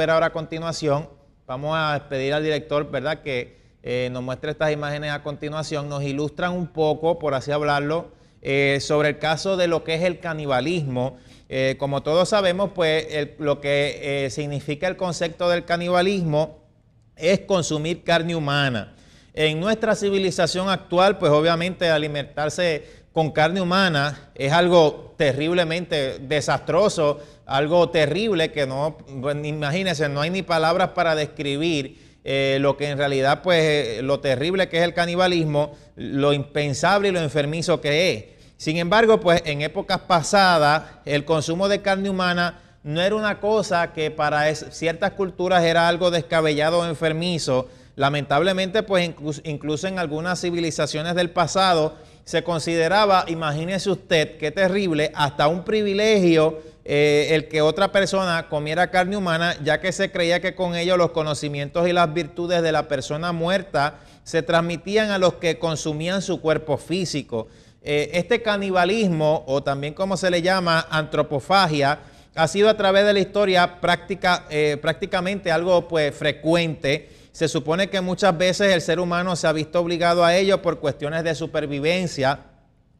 ver ahora a continuación. Vamos a pedir al director, ¿verdad?, que eh, nos muestre estas imágenes a continuación. Nos ilustran un poco, por así hablarlo, eh, sobre el caso de lo que es el canibalismo. Eh, como todos sabemos, pues lo que significa el concepto del canibalismo es consumir carne humana. En nuestra civilización actual, pues obviamente alimentarse con carne humana es algo terriblemente desastroso, algo terrible que no, pues, imagínense, no hay ni palabras para describir eh, lo que en realidad, pues, eh, lo terrible que es el canibalismo, lo impensable y lo enfermizo que es. Sin embargo, pues, en épocas pasadas, el consumo de carne humana no era una cosa que para ciertas culturas era algo descabellado o enfermizo. Lamentablemente, pues, incluso en algunas civilizaciones del pasado, se consideraba, imagínese usted, qué terrible, hasta un privilegio eh, el que otra persona comiera carne humana, ya que se creía que con ello los conocimientos y las virtudes de la persona muerta se transmitían a los que consumían su cuerpo físico. Eh, este canibalismo, o también como se le llama antropofagia, ha sido a través de la historia eh, prácticamente algo pues, frecuente se supone que muchas veces el ser humano se ha visto obligado a ello por cuestiones de supervivencia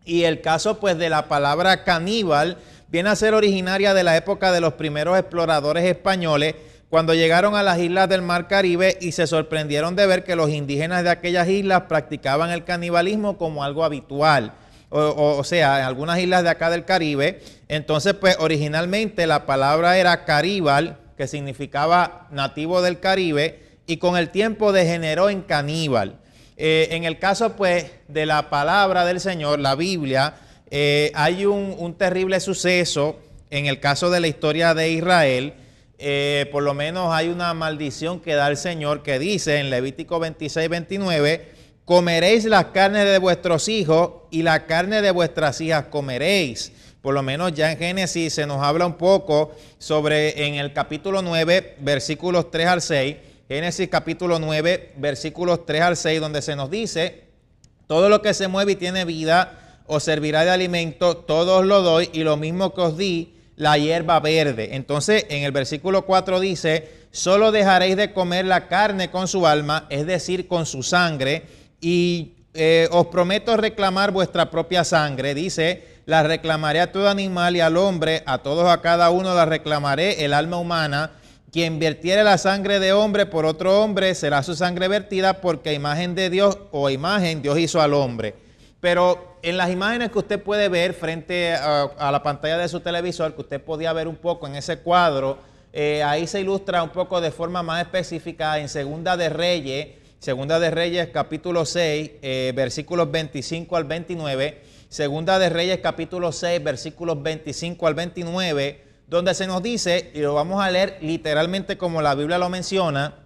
y el caso pues de la palabra caníbal viene a ser originaria de la época de los primeros exploradores españoles cuando llegaron a las islas del Mar Caribe y se sorprendieron de ver que los indígenas de aquellas islas practicaban el canibalismo como algo habitual. O, sea, en algunas islas de acá del Caribe. Entonces, pues originalmente la palabra era caribal, que significaba nativo del Caribe, y con el tiempo degeneró en caníbal. Eh, en el caso pues de la palabra del Señor, la Biblia, eh, hay un, terrible suceso en el caso de la historia de Israel. Eh, por lo menos hay una maldición que da el Señor que dice en Levítico 26, 29, comeréis las carnes de vuestros hijos y la carne de vuestras hijas comeréis. Por lo menos ya en Génesis se nos habla un poco sobre en el capítulo 9, versículos 3 al 6 Génesis capítulo 9, versículos 3 al 6, donde se nos dice, todo lo que se mueve y tiene vida os servirá de alimento, todos lo doy y lo mismo que os di, la hierba verde. Entonces en el versículo 4 dice, solo dejaréis de comer la carne con su alma, es decir, con su sangre, y eh, os prometo reclamar vuestra propia sangre. Dice, la reclamaré a todo animal y al hombre, a todos a cada uno la reclamaré, el alma humana quien vertiere la sangre de hombre por otro hombre será su sangre vertida porque imagen de Dios o imagen Dios hizo al hombre. Pero en las imágenes que usted puede ver frente a, la pantalla de su televisor, que usted podía ver un poco en ese cuadro, eh, ahí se ilustra un poco de forma más específica en Segunda de Reyes, Segunda de Reyes capítulo 6, eh, versículos 25 al 29, Segunda de Reyes capítulo 6, versículos 25 al 29 donde se nos dice, y lo vamos a leer literalmente como la Biblia lo menciona,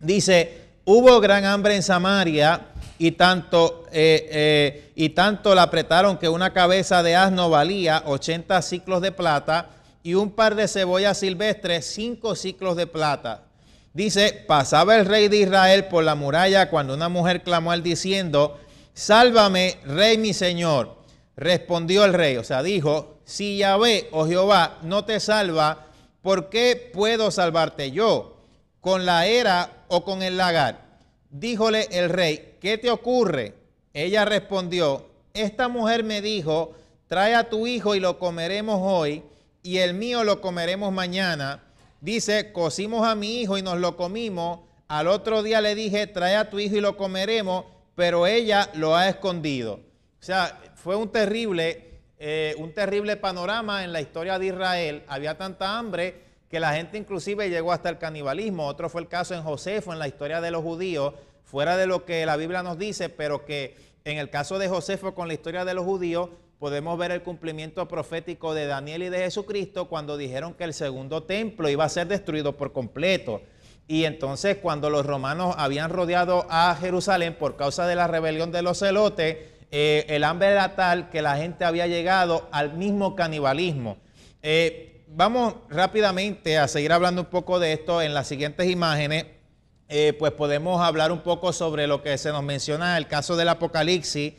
dice, hubo gran hambre en Samaria y tanto, eh, eh, y tanto la apretaron que una cabeza de asno valía 80 ciclos de plata y un par de cebollas silvestres 5 ciclos de plata. Dice, pasaba el rey de Israel por la muralla cuando una mujer clamó al diciendo, sálvame, rey mi señor. Respondió el rey, o sea, dijo, si Yahvé o Jehová no te salva, ¿por qué puedo salvarte yo? ¿Con la era o con el lagar? Díjole el rey, ¿qué te ocurre? Ella respondió, esta mujer me dijo, trae a tu hijo y lo comeremos hoy, y el mío lo comeremos mañana. Dice, cocimos a mi hijo y nos lo comimos. Al otro día le dije, trae a tu hijo y lo comeremos, pero ella lo ha escondido. O sea, fue un terrible eh, un terrible panorama en la historia de Israel. Había tanta hambre que la gente inclusive llegó hasta el canibalismo. Otro fue el caso en Josefo, en la historia de los judíos, fuera de lo que la Biblia nos dice, pero que en el caso de Josefo con la historia de los judíos podemos ver el cumplimiento profético de Daniel y de Jesucristo cuando dijeron que el segundo templo iba a ser destruido por completo. Y entonces cuando los romanos habían rodeado a Jerusalén por causa de la rebelión de los celotes, eh, el hambre era tal que la gente había llegado al mismo canibalismo. Eh, vamos rápidamente a seguir hablando un poco de esto en las siguientes imágenes. Eh, pues podemos hablar un poco sobre lo que se nos menciona en el caso del Apocalipsis,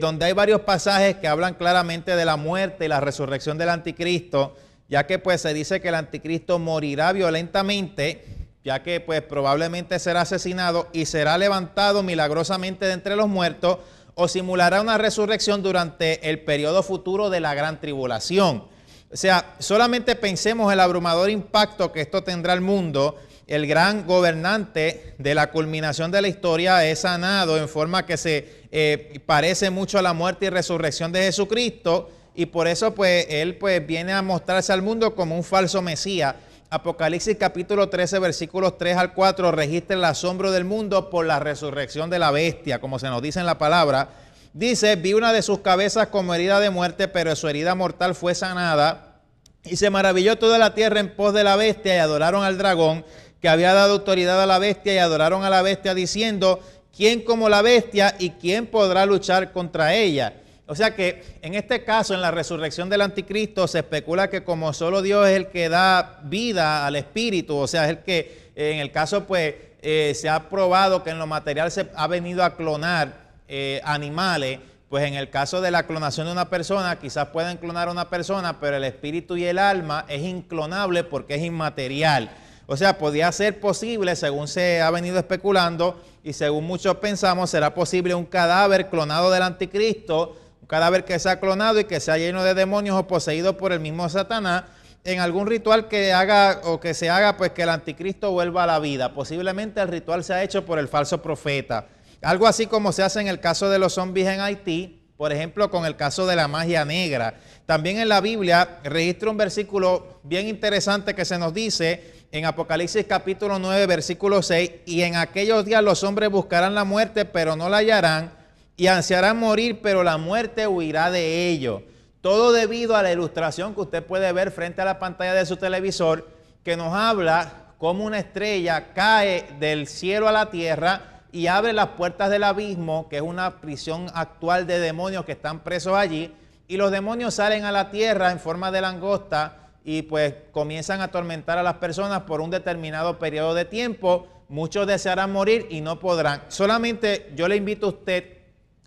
donde hay varios pasajes que hablan claramente de la muerte y la resurrección del anticristo. ya que pues se dice que el anticristo morirá violentamente, ya que pues probablemente será asesinado y será levantado milagrosamente de entre los muertos o simulará una resurrección durante el periodo futuro de la gran tribulación. O sea, solamente pensemos el abrumador impacto que esto tendrá al mundo. El gran gobernante de la culminación de la historia es sanado en forma que se eh, parece mucho a la muerte y resurrección de Jesucristo y por eso pues él pues viene a mostrarse al mundo como un falso Mesías. Apocalipsis capítulo 13 versículos 3 al 4 registra el asombro del mundo por la resurrección de la bestia, como se nos dice en la palabra. Dice, vi una de sus cabezas como herida de muerte, pero su herida mortal fue sanada. Y se maravilló toda la tierra en pos de la bestia y adoraron al dragón que había dado autoridad a la bestia y adoraron a la bestia diciendo, ¿quién como la bestia y quién podrá luchar contra ella? O sea que en este caso, en la resurrección del anticristo, se especula que como solo Dios es el que da vida al espíritu, o sea, es el que en el caso pues eh, se ha probado que en lo material se ha venido a clonar eh, animales, pues en el caso de la clonación de una persona, quizás pueden clonar a una persona, pero el espíritu y el alma es inclonable porque es inmaterial. O sea, podría ser posible, según se ha venido especulando y según muchos pensamos, será posible un cadáver clonado del anticristo, un cadáver que sea clonado y que sea lleno de demonios o poseído por el mismo Satanás, en algún ritual que haga o que se haga pues que el anticristo vuelva a la vida. Posiblemente el ritual se ha hecho por el falso profeta. Algo así como se hace en el caso de los zombies en Haití, por ejemplo, con el caso de la magia negra. También en la Biblia registra un versículo bien interesante que se nos dice en Apocalipsis capítulo 9, versículo 6, y en aquellos días los hombres buscarán la muerte, pero no la hallarán, y ansiarán morir, pero la muerte huirá de ellos. Todo debido a la ilustración que usted puede ver frente a la pantalla de su televisor, que nos habla cómo una estrella cae del cielo a la tierra, y abre las puertas del abismo, que es una prisión actual de demonios que están presos allí, y los demonios salen a la tierra en forma de langosta y pues comienzan a atormentar a las personas por un determinado periodo de tiempo. Muchos desearán morir y no podrán. Solamente yo le invito a usted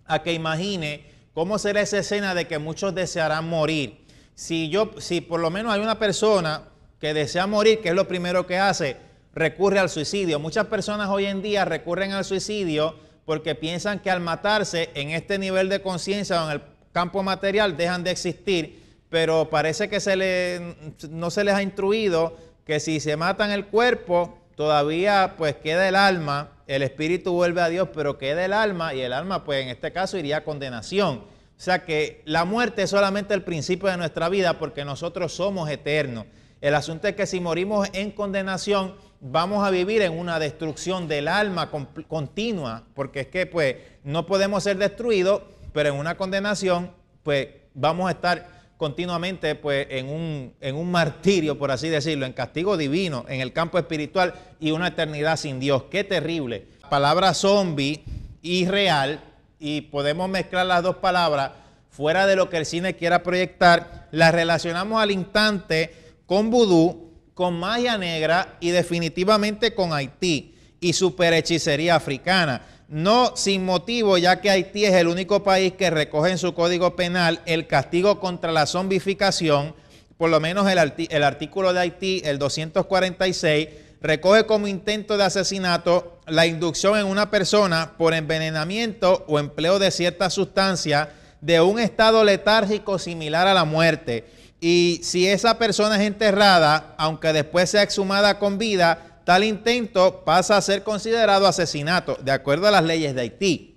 a que imagine cómo será esa escena de que muchos desearán morir. Si yo, si por lo menos hay una persona que desea morir, ¿qué es lo primero que hace? Recurre al suicidio. Muchas personas hoy en día recurren al suicidio porque piensan que al matarse en este nivel de conciencia o en el campo material dejan de existir, pero parece que se le, no se les ha instruido que si se matan el cuerpo, todavía pues queda el alma, el espíritu vuelve a Dios, pero queda el alma y el alma pues en este caso iría a condenación. O sea que la muerte es solamente el principio de nuestra vida porque nosotros somos eternos. El asunto es que si morimos en condenación, vamos a vivir en una destrucción del alma continua, porque es que pues no podemos ser destruidos, pero en una condenación pues vamos a estar continuamente pues en un, en un martirio, por así decirlo, en castigo divino, en el campo espiritual y una eternidad sin Dios. Qué terrible. palabra zombie y real, y podemos mezclar las dos palabras fuera de lo que el cine quiera proyectar, las relacionamos al instante con vudú con magia negra y definitivamente con Haití y superhechicería africana. No sin motivo, ya que Haití es el único país que recoge en su código penal el castigo contra la zombificación, por lo menos el, el artículo de Haití, el 246, recoge como intento de asesinato la inducción en una persona por envenenamiento o empleo de cierta sustancia de un estado letárgico similar a la muerte y si esa persona es enterrada, aunque después sea exhumada con vida, tal intento pasa a ser considerado asesinato, de acuerdo a las leyes de Haití.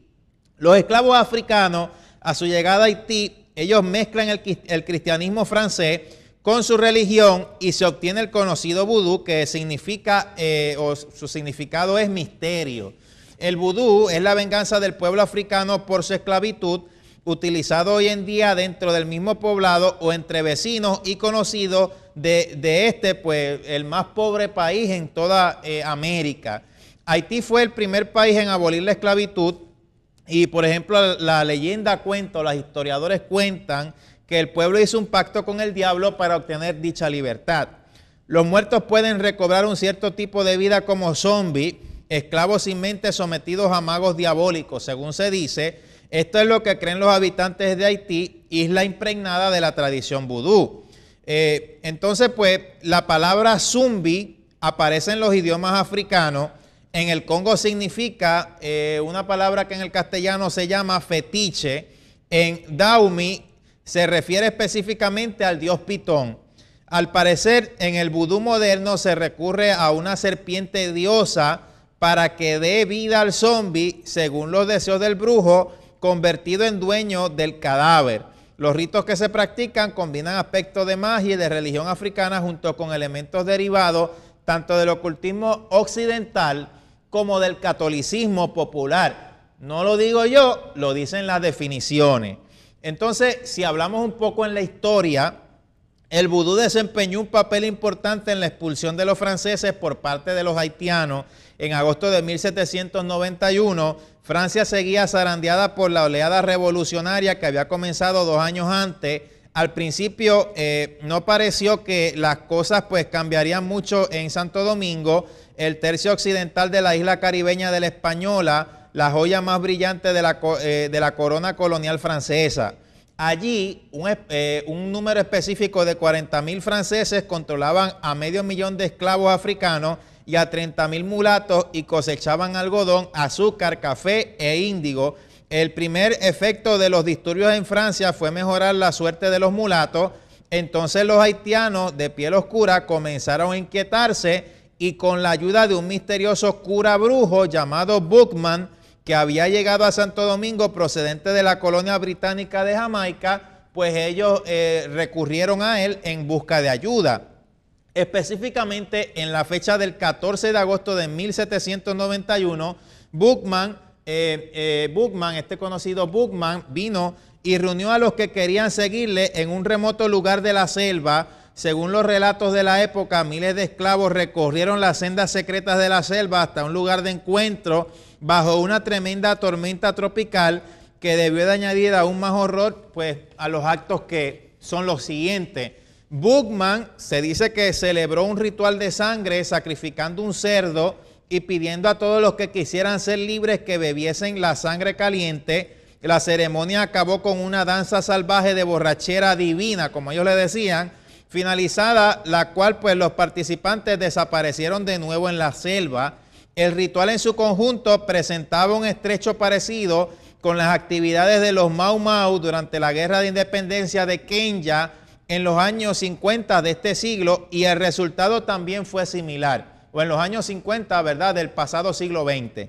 Los esclavos africanos, a su llegada a Haití, ellos mezclan el, cristianismo francés con su religión y se obtiene el conocido vudú, que significa, eh, o su significado es misterio. El vudú es la venganza del pueblo africano por su esclavitud utilizado hoy en día dentro del mismo poblado o entre vecinos y conocidos de, este, pues el más pobre país en toda eh, América. Haití fue el primer país en abolir la esclavitud y, por ejemplo, la, leyenda cuenta, los historiadores cuentan que el pueblo hizo un pacto con el diablo para obtener dicha libertad. Los muertos pueden recobrar un cierto tipo de vida como zombies, esclavos sin mente sometidos a magos diabólicos, según se dice, esto es lo que creen los habitantes de Haití, isla impregnada de la tradición vudú. Eh, entonces, pues, la palabra zumbi aparece en los idiomas africanos. En el Congo significa eh, una palabra que en el castellano se llama fetiche. En Daumi se refiere específicamente al dios Pitón. Al parecer, en el vudú moderno se recurre a una serpiente diosa para que dé vida al zombi según los deseos del brujo, convertido en dueño del cadáver. Los ritos que se practican combinan aspectos de magia y de religión africana junto con elementos derivados tanto del ocultismo occidental como del catolicismo popular. No lo digo yo, lo dicen las definiciones. Entonces, si hablamos un poco en la historia, el vudú desempeñó un papel importante en la expulsión de los franceses por parte de los haitianos. En agosto de 1791, Francia seguía zarandeada por la oleada revolucionaria que había comenzado dos años antes. Al principio eh, no pareció que las cosas pues cambiarían mucho en Santo Domingo, el tercio occidental de la isla caribeña de la Española, la joya más brillante de la, eh, de la corona colonial francesa. Allí, eh, un, número específico de 40 mil franceses controlaban a medio millón de esclavos africanos y a 30 mil mulatos y cosechaban algodón, azúcar, café e índigo. El primer efecto de los disturbios en Francia fue mejorar la suerte de los mulatos. Entonces los haitianos de piel oscura comenzaron a inquietarse y con la ayuda de un misterioso cura brujo llamado Bookman, que había llegado a Santo Domingo procedente de la colonia británica de Jamaica, pues ellos eh, recurrieron a él en busca de ayuda. Específicamente en la fecha del 14 de agosto de 1791, Bookman, eh, eh este conocido Bookman, vino y reunió a los que querían seguirle en un remoto lugar de la selva. Según los relatos de la época, miles de esclavos recorrieron las sendas secretas de la selva hasta un lugar de encuentro bajo una tremenda tormenta tropical que debió de añadir aún más horror pues, a los actos que son los siguientes. Bookman se dice que celebró un ritual de sangre sacrificando un cerdo y pidiendo a todos los que quisieran ser libres que bebiesen la sangre caliente. La ceremonia acabó con una danza salvaje de borrachera divina, como ellos le decían, finalizada la cual pues los participantes desaparecieron de nuevo en la selva el ritual en su conjunto presentaba un estrecho parecido con las actividades de los Mau Mau durante la Guerra de Independencia de Kenya en los años 50 de este siglo y el resultado también fue similar, o en los años 50, ¿verdad?, del pasado siglo XX.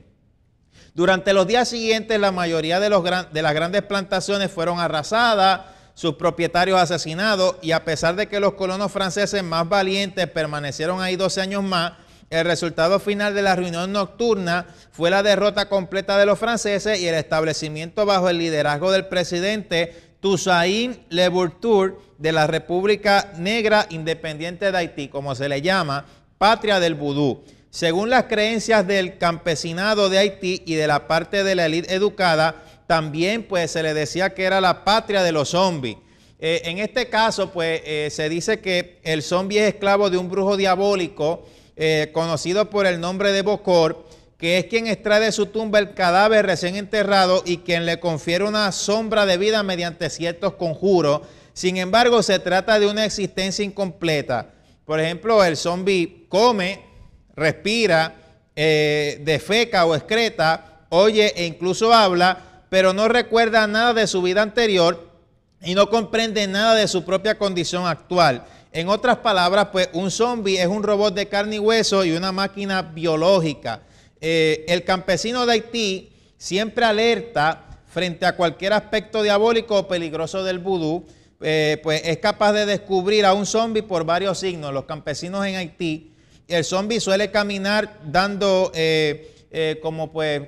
Durante los días siguientes, la mayoría de, los de las grandes plantaciones fueron arrasadas, sus propietarios asesinados, y a pesar de que los colonos franceses más valientes permanecieron ahí 12 años más, el resultado final de la reunión nocturna fue la derrota completa de los franceses y el establecimiento bajo el liderazgo del presidente Toussaint Louverture de la República Negra Independiente de Haití, como se le llama, patria del vudú. Según las creencias del campesinado de Haití y de la parte de la élite educada, también pues se le decía que era la patria de los zombies. Eh, en este caso, pues eh, se dice que el zombie es esclavo de un brujo diabólico eh, conocido por el nombre de Bocor, que es quien extrae de su tumba el cadáver recién enterrado y quien le confiere una sombra de vida mediante ciertos conjuros. Sin embargo, se trata de una existencia incompleta. Por ejemplo, el zombi come, respira, eh, defeca o excreta, oye e incluso habla, pero no recuerda nada de su vida anterior y no comprende nada de su propia condición actual. En otras palabras, pues un zombie es un robot de carne y hueso y una máquina biológica. Eh, el campesino de Haití siempre alerta frente a cualquier aspecto diabólico o peligroso del vudú, eh, pues es capaz de descubrir a un zombie por varios signos. Los campesinos en Haití, el zombie suele caminar dando, eh, como pues,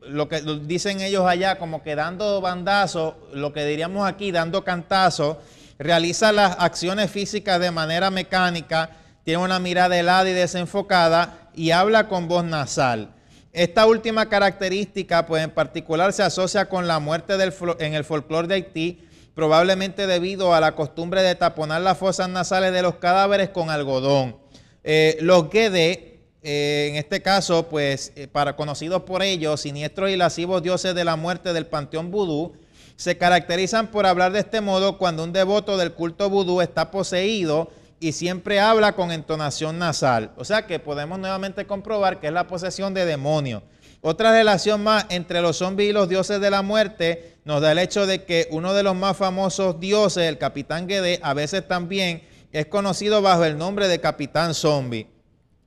lo que dicen ellos allá, como que dando bandazos, lo que diríamos aquí, dando cantazos realiza las acciones físicas de manera mecánica, tiene una mirada helada y desenfocada y habla con voz nasal. Esta última característica, pues en particular, se asocia con la muerte en el folclore de Haití, probablemente debido a la costumbre de taponar las fosas nasales de los cadáveres con algodón. Eh, los Gede, eh, en este caso, pues eh, para conocidos por ellos, siniestros y lascivos dioses de la muerte del panteón vudú, se caracterizan por hablar de este modo cuando un devoto del culto vudú está poseído y siempre habla con entonación nasal. O sea que podemos nuevamente comprobar que es la posesión de demonios. Otra relación más entre los zombies y los dioses de la muerte nos da el hecho de que uno de los más famosos dioses, el Capitán Gede, a veces también es conocido bajo el nombre de Capitán Zombie.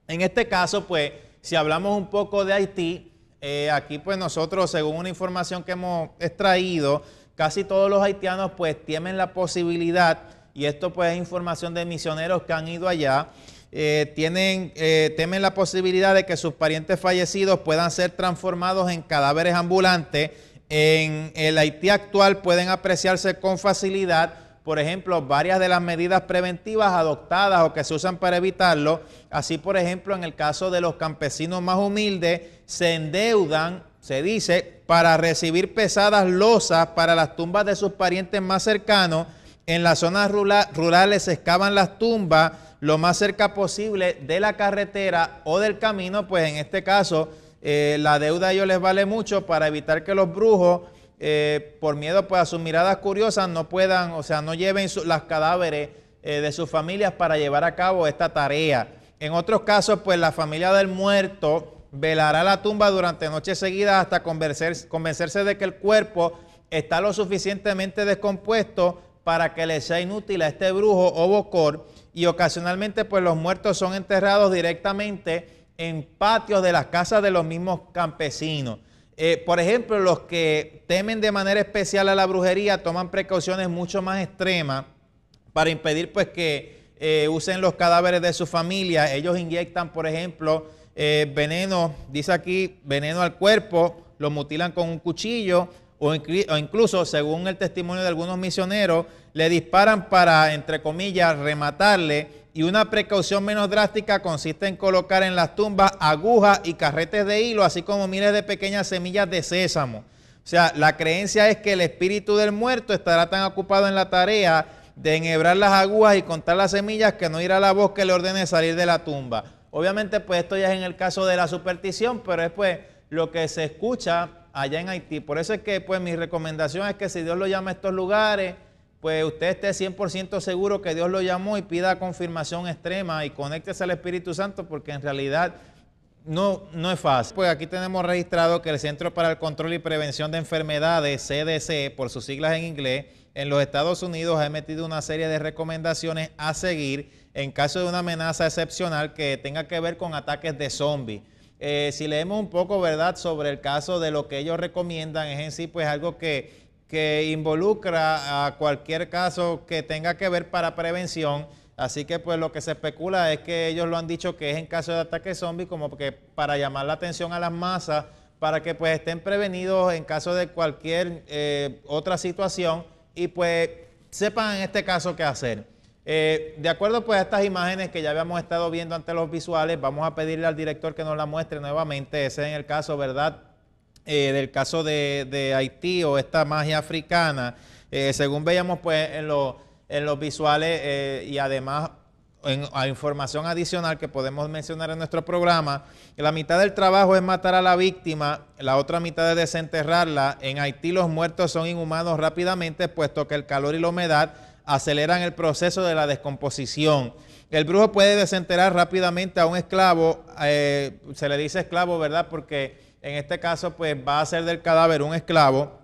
En este caso, pues, si hablamos un poco de Haití, eh, aquí pues nosotros, según una información que hemos extraído, casi todos los haitianos pues tienen la posibilidad, y esto pues es información de misioneros que han ido allá, eh, tienen, eh, temen la posibilidad de que sus parientes fallecidos puedan ser transformados en cadáveres ambulantes. En el Haití actual pueden apreciarse con facilidad, por ejemplo, varias de las medidas preventivas adoptadas o que se usan para evitarlo. Así, por ejemplo, en el caso de los campesinos más humildes, se endeudan, se dice, para recibir pesadas losas para las tumbas de sus parientes más cercanos. En las zonas rurales se excavan las tumbas lo más cerca posible de la carretera o del camino, pues en este caso eh, la deuda a ellos les vale mucho para evitar que los brujos, eh, por miedo pues, a sus miradas curiosas, no puedan, o sea, no lleven las cadáveres eh, de sus familias para llevar a cabo esta tarea. En otros casos, pues la familia del muerto velará la tumba durante noches seguidas hasta convencerse de que el cuerpo está lo suficientemente descompuesto para que le sea inútil a este brujo o bocor y ocasionalmente pues los muertos son enterrados directamente en patios de las casas de los mismos campesinos. Eh, por ejemplo, los que temen de manera especial a la brujería toman precauciones mucho más extremas para impedir pues que eh, usen los cadáveres de su familia. Ellos inyectan, por ejemplo, eh, veneno, dice aquí, veneno al cuerpo, lo mutilan con un cuchillo o, incluso, según el testimonio de algunos misioneros, le disparan para, entre comillas, rematarle. Y una precaución menos drástica consiste en colocar en las tumbas agujas y carretes de hilo, así como miles de pequeñas semillas de sésamo. O sea, la creencia es que el espíritu del muerto estará tan ocupado en la tarea de enhebrar las agujas y contar las semillas que no irá la voz que le ordene salir de la tumba. Obviamente, pues esto ya es en el caso de la superstición, pero es pues lo que se escucha allá en Haití. Por eso es que pues mi recomendación es que si Dios lo llama a estos lugares, pues usted esté 100% seguro que Dios lo llamó y pida confirmación extrema y conéctese al Espíritu Santo porque en realidad no, no es fácil. Pues aquí tenemos registrado que el Centro para el Control y Prevención de Enfermedades, CDC, por sus siglas en inglés, en los Estados Unidos ha emitido una serie de recomendaciones a seguir en caso de una amenaza excepcional que tenga que ver con ataques de zombies. Eh, si leemos un poco, ¿verdad?, sobre el caso de lo que ellos recomiendan, es en sí, pues algo que que involucra a cualquier caso que tenga que ver para prevención. Así que pues lo que se especula es que ellos lo han dicho que es en caso de ataque zombie como que para llamar la atención a las masas, para que pues estén prevenidos en caso de cualquier eh, otra situación y pues sepan en este caso qué hacer. Eh, de acuerdo pues a estas imágenes que ya habíamos estado viendo ante los visuales, vamos a pedirle al director que nos la muestre nuevamente. Ese es en el caso, ¿verdad? Eh, del caso de, Haití o esta magia africana, eh, según veíamos pues en, los visuales y además en, a información adicional que podemos mencionar en nuestro programa, la mitad del trabajo es matar a la víctima, la otra mitad es desenterrarla. En Haití los muertos son inhumanos rápidamente, puesto que el calor y la humedad aceleran el proceso de la descomposición. El brujo puede desenterrar rápidamente a un esclavo, se le dice esclavo, ¿verdad? Porque en este caso pues va a ser del cadáver un esclavo,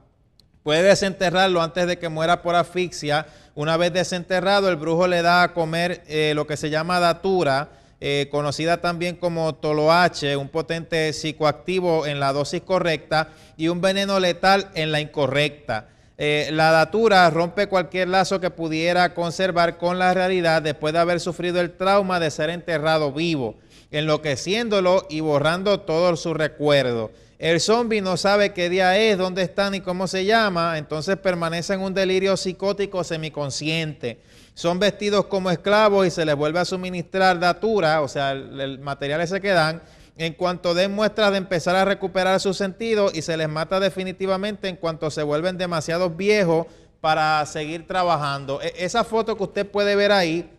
puede desenterrarlo antes de que muera por asfixia. Una vez desenterrado, el brujo le da a comer eh, lo que se llama datura, eh, conocida también como toloache, un potente psicoactivo en la dosis correcta y un veneno letal en la incorrecta. Eh, la datura rompe cualquier lazo que pudiera conservar con la realidad después de haber sufrido el trauma de ser enterrado vivo enloqueciéndolo y borrando todo su recuerdo. El zombie no sabe qué día es, dónde está ni cómo se llama, entonces permanece en un delirio psicótico semiconsciente. Son vestidos como esclavos y se les vuelve a suministrar datura, o sea, el, material se quedan, en cuanto den muestras de empezar a recuperar su sentido y se les mata definitivamente en cuanto se vuelven demasiado viejos para seguir trabajando. E, esa foto que usted puede ver ahí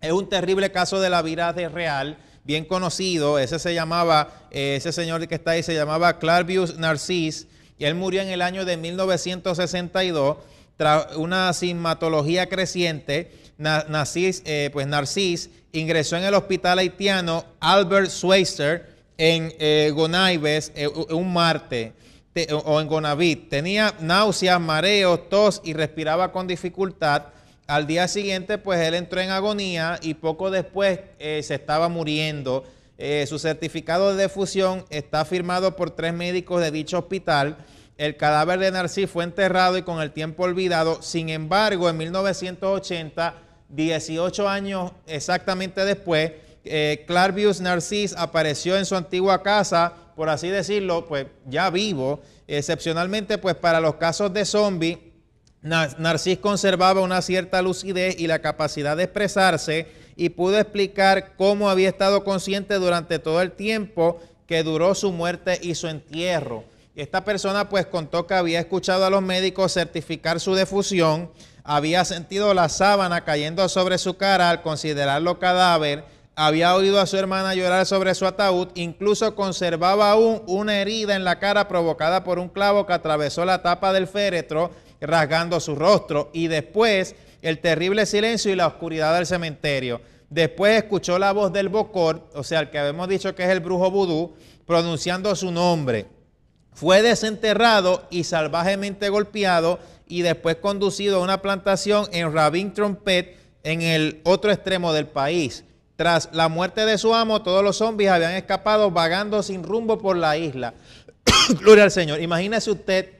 es un terrible caso de la vida real bien conocido, ese se llamaba, eh, ese señor que está ahí se llamaba Clavius Narcis, y él murió en el año de 1962 tras una sintomatología creciente. Narcis, eh, pues Narcis ingresó en el hospital haitiano Albert Schweitzer en eh, Gonaives eh, un martes o en Gonavit. Tenía náuseas, mareos, tos y respiraba con dificultad. Al día siguiente, pues él entró en agonía y poco después se estaba muriendo. su certificado de defusión está firmado por tres médicos de dicho hospital. El cadáver de Narcis fue enterrado y con el tiempo olvidado. Sin embargo, en 1980, 18 años exactamente después, eh, Clarvius Narcis apareció en su antigua casa, por así decirlo, pues ya vivo. Excepcionalmente, pues para los casos de zombie, Narcis conservaba una cierta lucidez y la capacidad de expresarse y pudo explicar cómo había estado consciente durante todo el tiempo que duró su muerte y su entierro. Esta persona pues contó que había escuchado a los médicos certificar su defusión, había sentido la sábana cayendo sobre su cara al considerarlo cadáver, había oído a su hermana llorar sobre su ataúd, incluso conservaba aún una herida en la cara provocada por un clavo que atravesó la tapa del féretro, rasgando su rostro, y después el terrible silencio y la oscuridad del cementerio. Después escuchó la voz del Bocor, o sea, el que habíamos dicho que es el brujo vudú, pronunciando su nombre fue desenterrado y salvajemente golpeado y después conducido a una plantación en Rabin Trompet en el otro extremo del país. Tras la muerte de su amo, todos los zombies habían escapado vagando sin rumbo por la isla. Gloria al Señor. Imagínese usted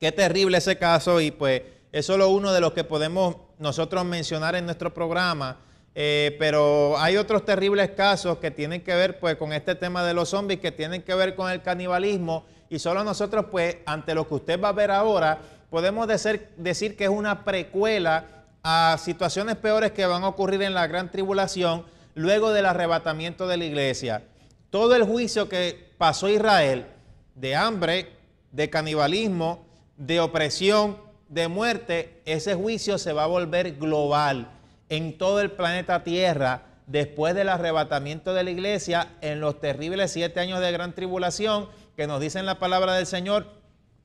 qué terrible ese caso y pues es solo uno de los que podemos nosotros mencionar en nuestro programa. Eh, pero hay otros terribles casos que tienen que ver pues con este tema de los zombies, que tienen que ver con el canibalismo y solo nosotros, pues, ante lo que usted va a ver ahora, podemos decir, decir que es una precuela a situaciones peores que van a ocurrir en la gran tribulación luego del arrebatamiento de la iglesia. Todo el juicio que pasó Israel de hambre, de canibalismo, de opresión, de muerte, ese juicio se va a volver global en todo el planeta Tierra después del arrebatamiento de la iglesia en los terribles siete años de gran tribulación que nos dicen la palabra del Señor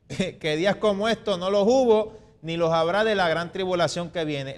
que días como estos no los hubo ni los habrá de la gran tribulación que viene.